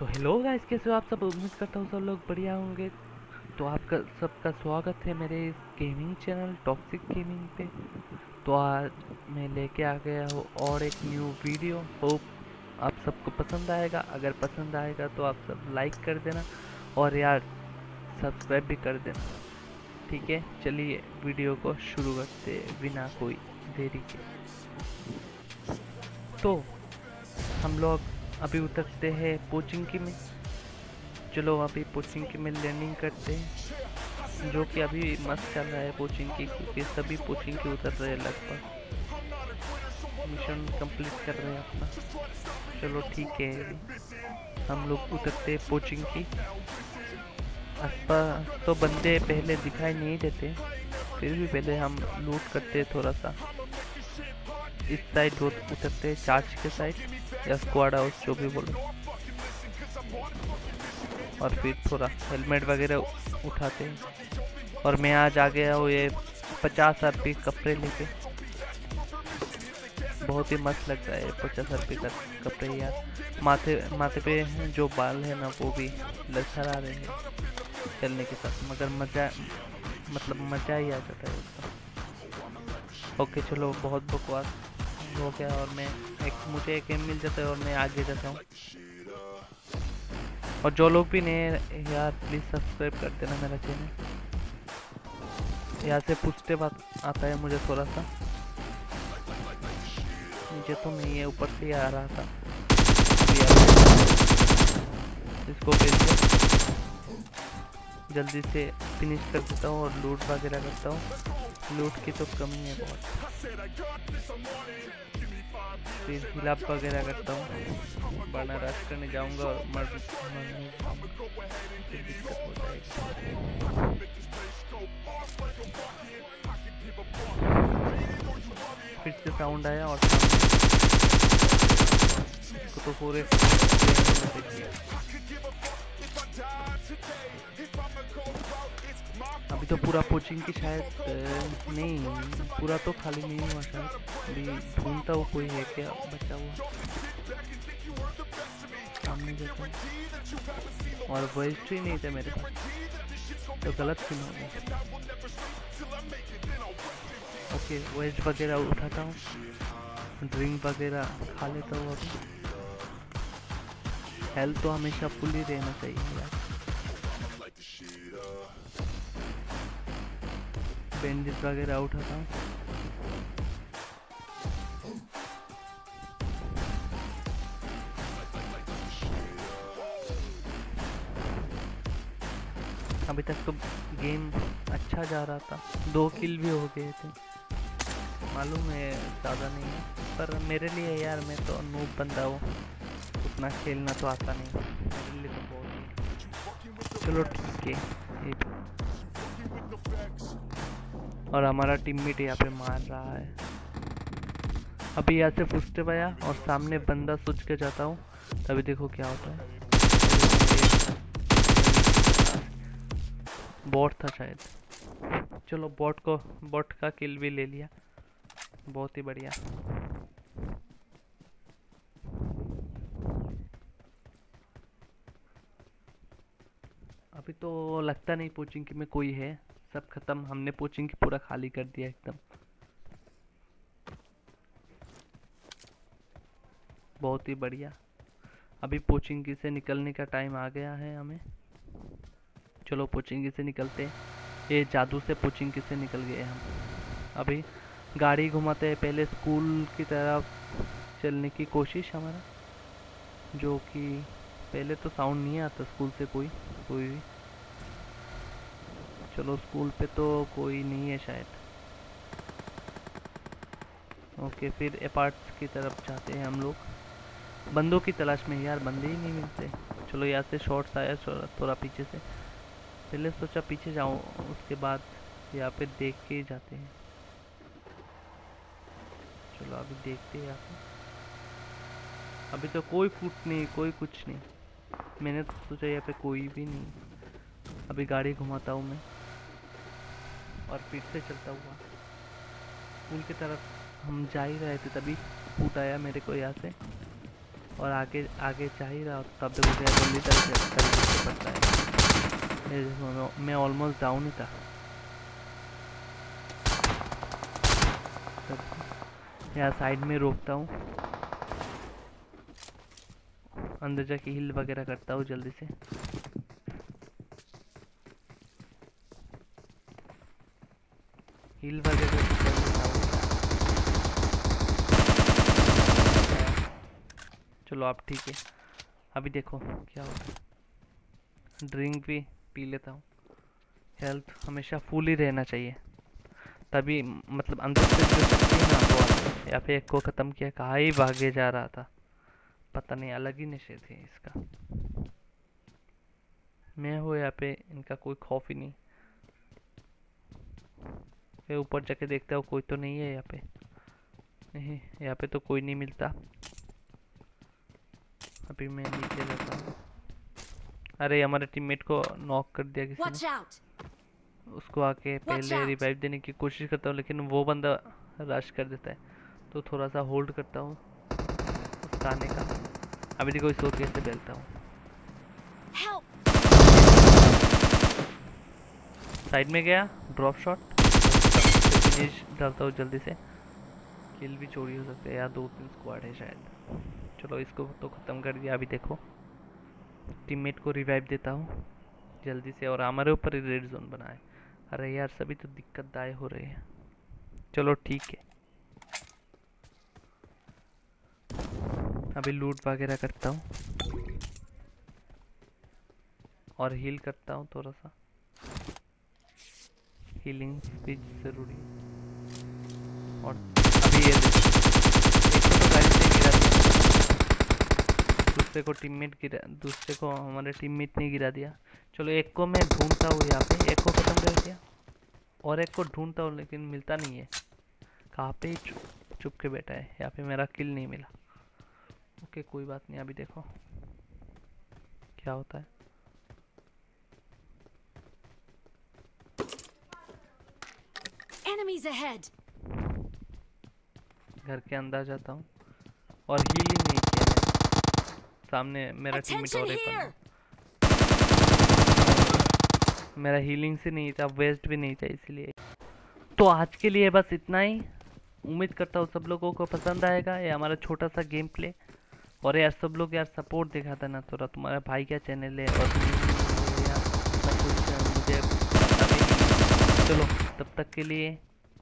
तो hello guys कैसे हो आप सब? उम्मीद करता हूँ सब लोग बढ़िया होंगे। तो आपका, सबका स्वागत है मेरे इस गेमिंग चैनल टॉक्सिक गेमिंग पे। तो आज मैं लेके आ गया हूँ और एक न्यू वीडियो होप आप सबको पसंद आएगा। अगर पसंद आएगा तो आप सब लाइक कर देना और यार सब्सक्राइब भी कर देना। ठीक है? चलिए वीडियो को शुरू करते बिना कोई देरी के। तो हम लोग अभी उतरते हैं पोचिंकी में। चलो अभी पोचिंकी में लैंडिंग करते हैं। जो कि अभी मस्त चल रहा है पोचिंकी क्योंकि सभी पोचिंग की उतर रहे हैं लगभग। मिशन कंप्लीट कर रहे हैं अपना। चलो ठीक है। हम लोग उतरते हैं पोचिंकी आसपास तो बंदे पहले दिखाई नहीं देते। फिर भी पहले हम लूट करते थोड़ा सा। इस साइड उतरते चार्ज के साइड या स्क्वाड हाउस जो भी बोलो। और फिर थोड़ा हेलमेट वगैरह उठाते हैं। और मैं आज आ गया हूँ ये पचास रुपये कपड़े लेके। बहुत ही मस्त लगता है पचास रुपये का कपड़े यार। माथे माथे पे जो बाल है ना, वो भी लड़खड़ा रहे हैं चलने के साथ। मगर मज़ा मतलब मज़ा ही आ जाता है उसका। ओके चलो, बहुत बकवास। हो गया और मैं एक, मुझे एक एम मिल जाता है और मैं आगे जाता हूँ। और जो लोग भी नहीं यार प्लीज़ सब्सक्राइब कर देना मेरा चैनल यहाँ से पूछते बात आता है मुझे थोड़ा सा नीचे तो नहीं है, ऊपर से आ रहा था। इसको दिया जल्दी से फिनिश कर देता हूँ और लूट वगैरह करता हूँ। लूट की तो कमी है बहुत। फिर हिलाप वगैरह करता हूँ बना रश करने जाऊँगा और मर फिर दिक्कत हो जाएगी। फिर से साउंड आया और तो पूरे तो पूरा कोचिंग की शायद नहीं, पूरा तो खाली नहीं हुआ शायद। अभी ढूंढता वो कोई है क्या, बचा हुआ। सामने देखो और वो हिस्ट्री नहीं थे मेरे पास। तो गलत क्यों हो गया। ओके वेज वगैरह उठाता हूँ। ड्रिंक वगैरह खा लेता हूँ अभी। हेल्थ तो हमेशा फुल ही रहना चाहिए यार। बैंडेज वगैरह उठाता हूँ। अभी तक तो गेम अच्छा जा रहा था। दो किल भी हो गए थे। मालूम है, ज़्यादा नहीं है। पर मेरे लिए यार, मैं तो नूब बंदा हूँ। उतना खेलना तो आता नहीं। मेरे लिए तो बहुत चलो ठीक है और हमारा टीममेट यहाँ पे मार रहा है। अभी यहाँ से फुस्टे पाया और सामने बंदा सोच के जाता हूँ। तभी देखो क्या होता है। बॉट था शायद। चलो बॉट को बॉट का किल भी ले लिया। बहुत ही बढ़िया। अभी तो लगता नहीं पोचिंग की में कोई है। सब खत्म, हमने पोचिंग की पूरा खाली कर दिया एकदम। बहुत ही बढ़िया। अभी पोचिंग से निकलने का टाइम आ गया है हमें। चलो पोचिंग से निकलते ये जादू से पोचिंग से निकल गए हम। अभी गाड़ी घुमाते हैं, पहले स्कूल की तरफ़ चलने की कोशिश हमारा। जो कि पहले तो साउंड नहीं आता स्कूल से कोई कोई भी। चलो स्कूल पे तो कोई नहीं है शायद। ओके, फिर अपार्ट्स की तरफ़ जाते हैं हम लोग। बंदों की तलाश में यार, बंदे ही नहीं मिलते। चलो यहाँ से शॉर्ट्स आया थोड़ा पीछे से। पहले सोचा पीछे जाऊँ, उसके बाद यहाँ पे देख के ही जाते हैं। चलो अभी देखते हैं यहाँ पे। अभी तो कोई फूट नहीं, कोई कुछ नहीं। मैंने तो सोचा यहाँ पे कोई भी नहीं। अभी गाड़ी घुमाता हूँ मैं। और फिर से चलता हुआ। स्कूल की तरफ़ हम जा ही रहे थे तभी फूट आया मेरे को यहाँ से। और आगे आगे जा ही रहा तब तक मुझे जल्दी तरीके से पड़ता है। मैं ऑलमोस्ट डाउन ही था। यहाँ साइड में रोकता हूँ। अंदर जाके हिल वगैरह करता हूँ जल्दी से। हिल वगैरह चलो आप ठीक है। अभी देखो क्या होता है। ड्रिंक भी पी लेता हूँ। हेल्थ हमेशा फुल ही रहना चाहिए। तभी मतलब अंदर से जो शक्ति है वो या फिर एक को ख़त्म किया, कहा ही भागे जा रहा था। पता नहीं, अलग ही नशे थे इसका। मैं हूँ यहाँ पे, इनका कोई खौफ ही नहीं। ये ऊपर जाके देखता हूँ कोई तो नहीं है यहाँ पे। नहीं यहाँ पे तो कोई नहीं मिलता। अभी मैं नीचे जाता हूँ। अरे हमारे टीममेट को नॉक कर दिया किसी ने। उसको आके पहले रिवाइव देने की कोशिश करता हूँ लेकिन वो बंदा रश कर देता है। तो थोड़ा सा होल्ड करता हूँ उसका आने का। अभी देखो इसको कैसे बेलता हूँ। साइड में गया ड्रॉप शॉट फिनिश डालता हूँ जल्दी से। किल भी चोरी हो सकते हैं या दो तीन स्क्वाड है शायद। चलो, इसको तो ख़त्म कर दिया। अभी देखो। टीममेट को रिवाइव देता हूँ। जल्दी से और हमारे ऊपर ही रेड जोन बना है। अरे यार, सभी तो दिक्कत दाय हो रहे हैं। चलो, ठीक है। अभी लूट वगैरह करता हूँ। और हील करता हूँ थोड़ा सा। हीलिंग भी ज़रूरी। और अभी ये तो दूसरे को टीममेट गिरा, दूसरे को हमारे टीममेट ने गिरा दिया। चलो, एक को मैं ढूंढता हूँ यहाँ पे, एक को खत्म कर दिया। और एक को ढूंढता हूँ, लेकिन मिलता नहीं है। कहाँ पे चुप के बैठा है, यहाँ पे मेरा किल नहीं मिला। ओके कोई बात नहीं, अभी देखो। क्या होता है? Enemies ahead! घर के अंदर जाता हूँ। और हीलिंग नहीं किया मैंने। सामने मेरा टीममेट और एक मेरा हीलिंग से नहीं था वेस्ट भी नहीं था इसलिए। तो आज के लिए बस इतना ही। उम्मीद करता हूँ सब लोगों को पसंद आएगा ये हमारा छोटा सा गेम प्ले और यार सब लोग यार सपोर्ट दिखाता ना थोड़ा तुम्हारा भाई का चैनल है? और यार सब कुछ मुझे चलो तब तक के लिए